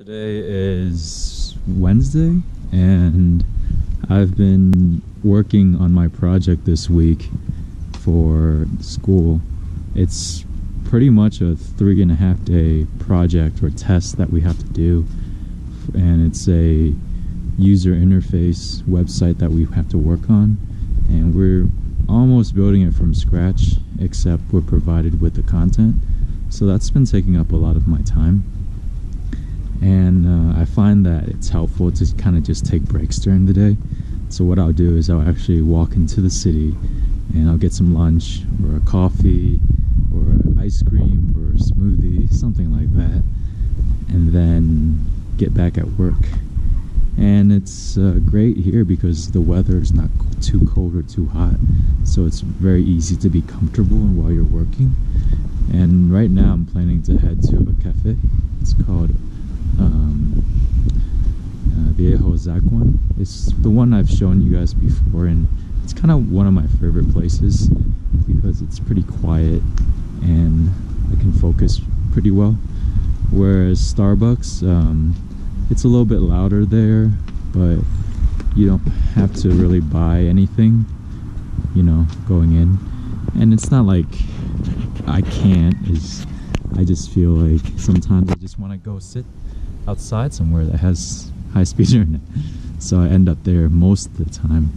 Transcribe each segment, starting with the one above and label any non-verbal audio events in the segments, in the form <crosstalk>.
Today is Wednesday, and I've been working on my project this week for school. It's pretty much a three and a half day project or test that we have to do, and it's a user interface website that we have to work on, and we're almost building it from scratch, except we're provided with the content. So that's been taking up a lot of my time and uh, I find that it's helpful to kind of just take breaks during the day. So what I'll do is I'll actually walk into the city and I'll get some lunch or a coffee or ice cream or a smoothie, something like that, and then get back at work. And it's uh, great here because the weather is not too cold or too hot, so it's very easy to be comfortable while you're working. And right now I'm planning to head to a cafe. It's called um, uh, Viejo Zaguán. It's the one I've shown you guys before, and it's kind of one of my favorite places because it's pretty quiet and I can focus pretty well. Whereas Starbucks, um, it's a little bit louder there, but you don't have to really buy anything, you know, going in. And it's not like I can't, is I just feel like sometimes I just want to go sit outside somewhere that has high speed <laughs> internet. So I end up there most of the time,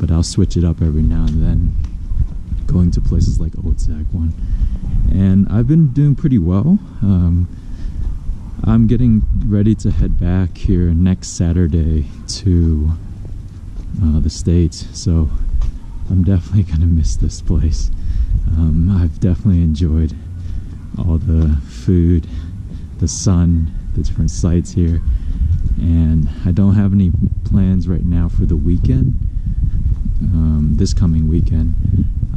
but I'll switch it up every now and then, going to places like Zaguán. And I've been doing pretty well. Um, I'm getting ready to head back here next Saturday to uh, the States, so I'm definitely <laughs> going to miss this place. Um, I've definitely enjoyed all the food, the sun, the different sites here. And I don't have any plans right now for the weekend, um, this coming weekend.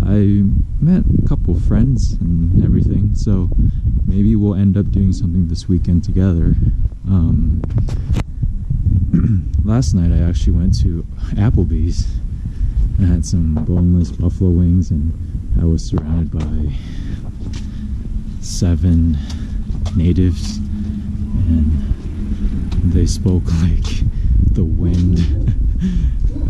I met a couple friends and everything, so maybe we'll end up doing something this weekend together. Um, <clears throat> last night I actually went to Applebee's I had some boneless buffalo wings and I was surrounded by seven natives and they spoke <laughs> like the wind. <laughs>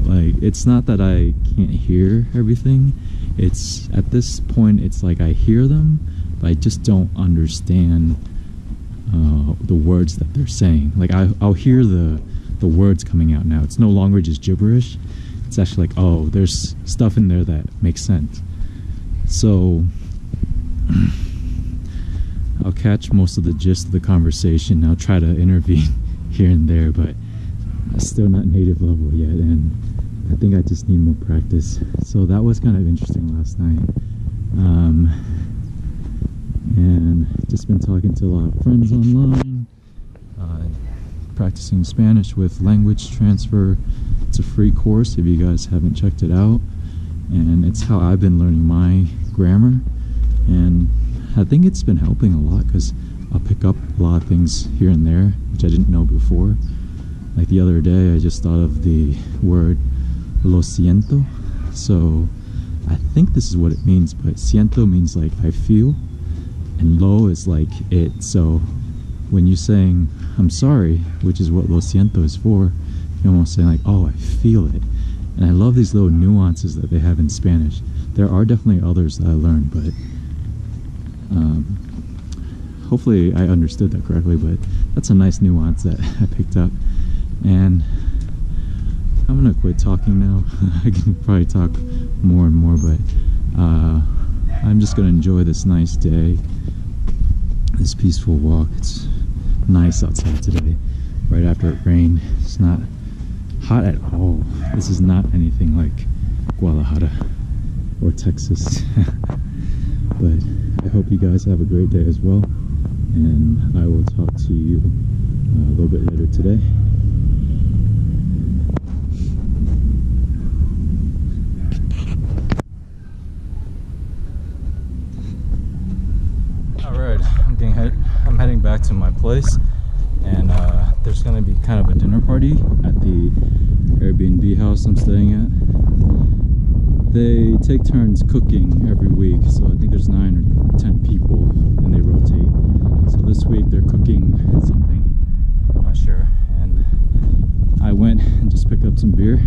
Like it's not that I can't hear everything. It's at this point it's like I hear them but I just don't understand uh, the words that they're saying. Like I, I'll hear the the words coming out now. It's no longer just gibberish. It's actually like oh there's stuff in there that makes sense. So <clears throat> I'll catch most of the gist of the conversation. I'll try to intervene <laughs> here and there, but I'm still not native level yet, and I think I just need more practice. So that was kind of interesting last night. Um, and just been talking to a lot of friends online, uh, practicing Spanish with Language Transfer. It's a free course if you guys haven't checked it out, and it's how I've been learning my grammar. And I think it's been helping a lot because I'll pick up a lot of things here and there which I didn't know before. Like the other day, I just thought of the word lo siento. So I think this is what it means, but siento means like I feel, and lo is like it. So when you're saying I'm sorry, which is what lo siento is for, you're almost saying like, oh, I feel it. And I love these little nuances that they have in Spanish. There are definitely others that I learned, but um, hopefully I understood that correctly, but that's a nice nuance that <laughs> I picked up. And I'm gonna quit talking now. <laughs> I can probably talk more and more, but uh, I'm just gonna enjoy this nice day, this peaceful walk. It's nice outside today, right after it rained. It's not hot at all. This is not anything like Guadalajara or Texas. <laughs> but I hope you guys have a great day as well. And I will talk to you uh, a little bit later today. All right, I'm getting I'm heading back to my place, and uh, there's gonna be kind of a dinner party at the Airbnb house I'm staying at they take turns cooking every week so i think there's nine or ten people and they rotate so this week they're cooking something pick up some beer.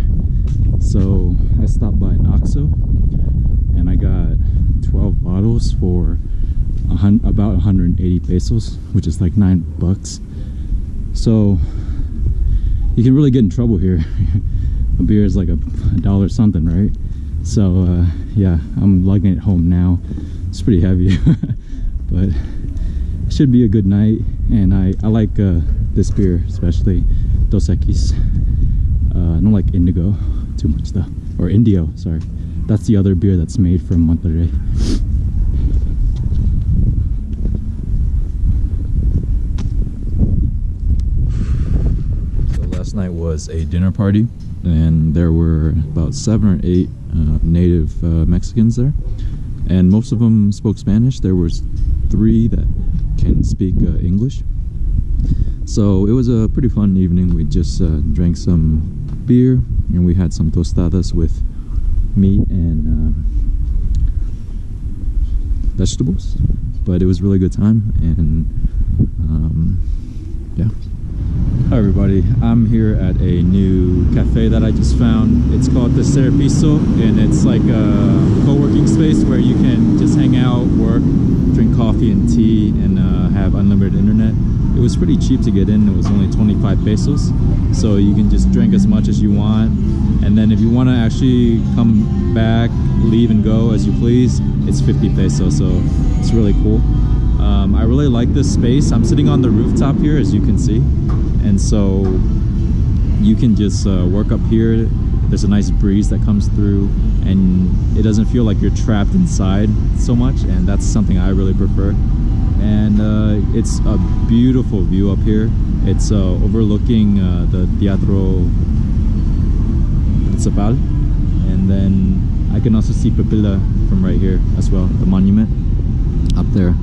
So I stopped by an Oxxo and I got 12 bottles for about 180 pesos, which is like nine bucks. So you can really get in trouble here. <laughs> a beer is like a, a dollar something, right? So uh, yeah, I'm lugging it home now. It's pretty heavy, <laughs> but it should be a good night. And I, I like uh, this beer, especially Dos Equis. Uh, I don't like Indigo too much though, or Indio, sorry. That's the other beer that's made from Monterrey. So last night was a dinner party and there were about seven or eight uh, native uh, Mexicans there and most of them spoke Spanish. There was three that can speak uh, English. So it was a pretty fun evening. We just uh, drank some beer and we had some tostadas with meat and um, vegetables. But it was really good time and um, yeah. Hi everybody, I'm here at a new cafe that I just found. It's called Tercer Piso, and it's like a co-working space where you can just hang out, work, drink coffee and tea, and uh, have unlimited internet. It was pretty cheap to get in, it was only 25 pesos, so you can just drink as much as you want. And then if you want to actually come back, leave and go as you please, it's 50 pesos, so it's really cool. Um, I really like this space. I'm sitting on the rooftop here, as you can see and so you can just uh, work up here there's a nice breeze that comes through and it doesn't feel like you're trapped inside so much and that's something I really prefer and uh, it's a beautiful view up here. It's uh, overlooking uh, the Teatro Principal. And then I can also see Pípila from right here as well the monument up there.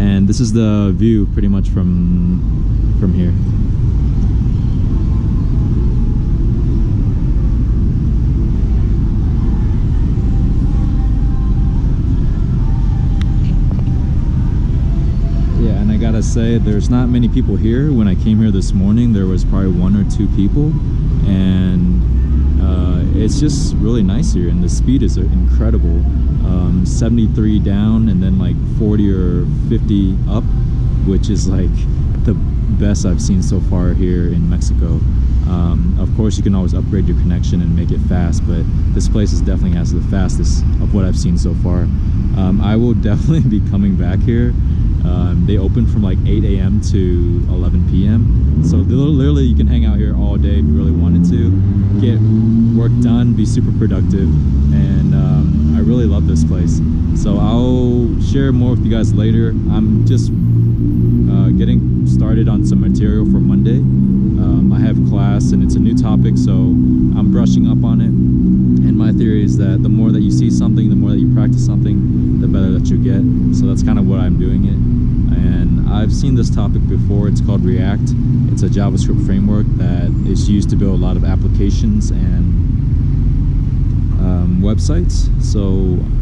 And this is the view pretty much from from here yeah and I gotta say there's not many people here. When I came here this morning there was probably one or two people. And uh, it's just really nice here and the speed is incredible. Um, 73 down and then like 40 or 50 up which is like the best I've seen so far here in Mexico. Um, of course you can always upgrade your connection and make it fast but this place is definitely has the fastest of what I've seen so far. Um, I will <laughs> definitely be coming back here um, they open from like 8 a.m. to 11 p.m. So literally you can hang out here all day if you really wanted to. Get work done, be super productive, and um, I really love this place. So I'll share more with you guys later. I'm just uh, getting started on some material for Monday. Um, I have class and it's a new topic, so I'm brushing up on it. And my theory is that the more that you see something, the more that you practice something, the better that you get. So that's kind of what I'm doing it. I've seen this topic before. It's called React. It's a JavaScript framework that is used to build a lot of applications and um, websites. So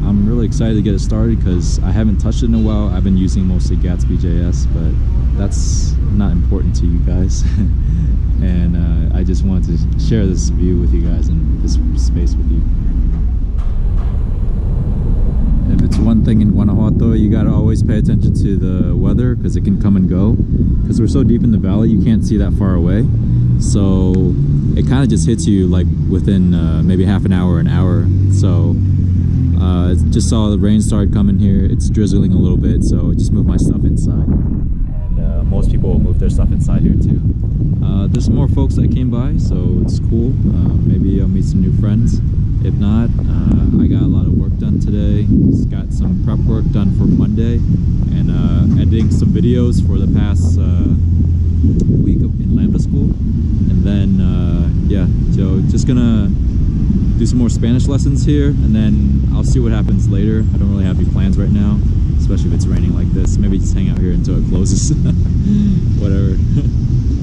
I'm really excited to get it started because I haven't touched it in a while. I've been using mostly Gatsby.js, but that's not important to you guys. <laughs> and uh, I just wanted to share this view with you guys and this space with you. If it's one thing in Guanajuato, you gotta always pay attention to the weather because it can come and go. Because we're so deep in the valley, you can't see that far away. So it kind of just hits you like within uh, maybe half an hour, an hour. So uh, just saw the rain start coming here. It's drizzling a little bit, so I just moved my stuff inside. And uh, most people will move their stuff inside here too. Uh, there's more folks that came by, so it's cool. Uh, maybe I'll meet some new friends. If not, uh, I got a lot of work done today. Just got some prep work done for Monday and editing some videos for the past week in Lambda School. And then, uh, yeah, so just gonna do some more Spanish lessons here, and then I'll see what happens later. I don't really have any plans right now, especially if it's raining like this. Maybe just hang out here until it closes. <laughs> Whatever. <laughs>